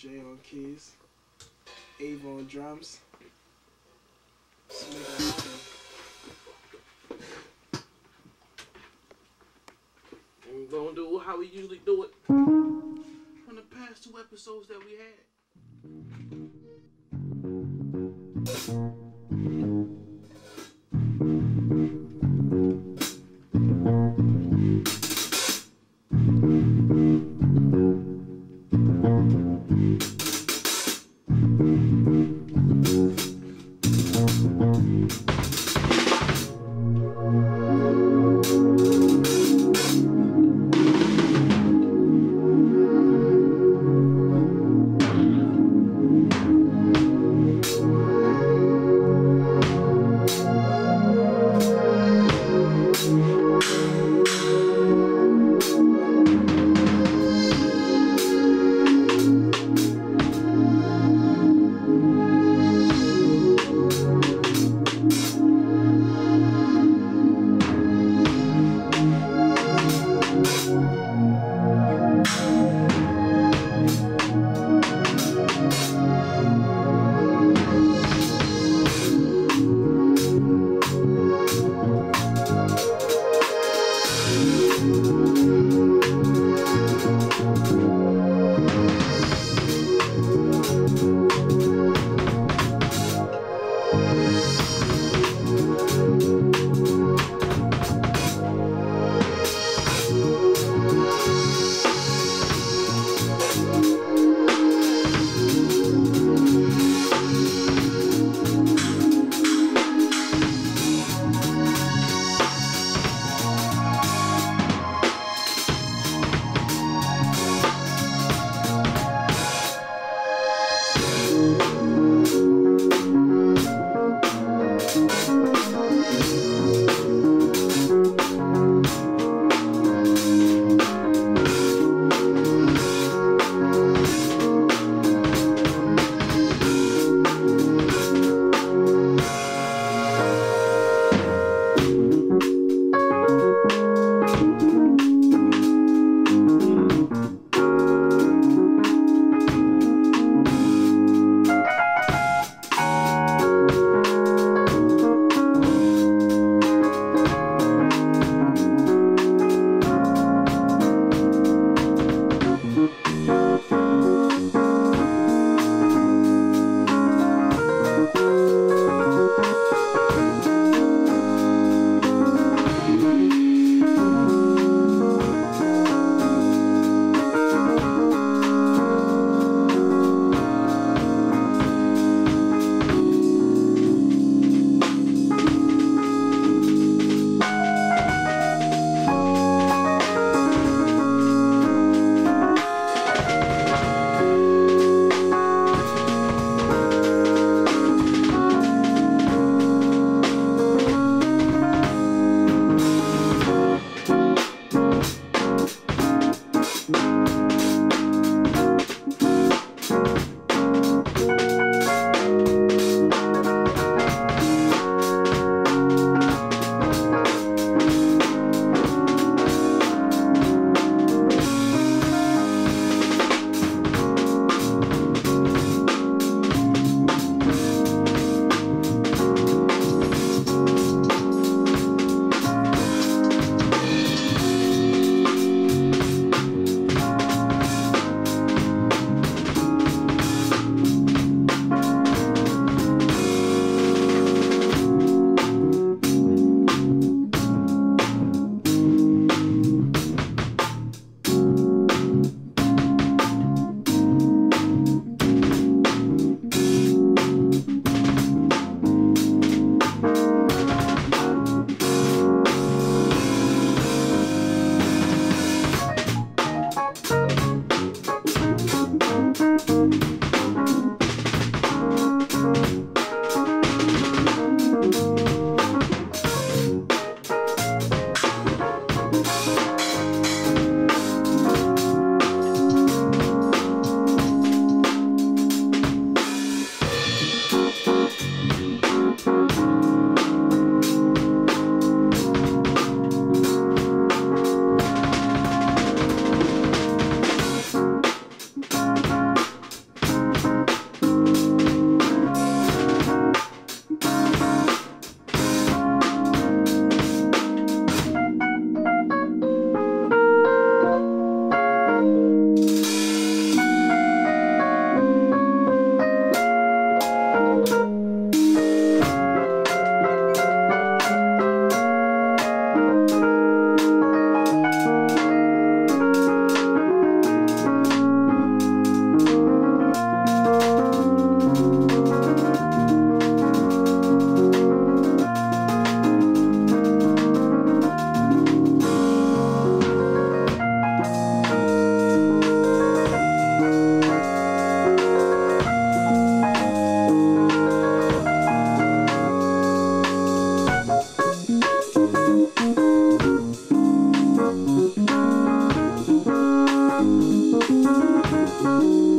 Jay on keys, Ava on drums. I'm gonna do how we usually do it from the past two episodes that we had. Música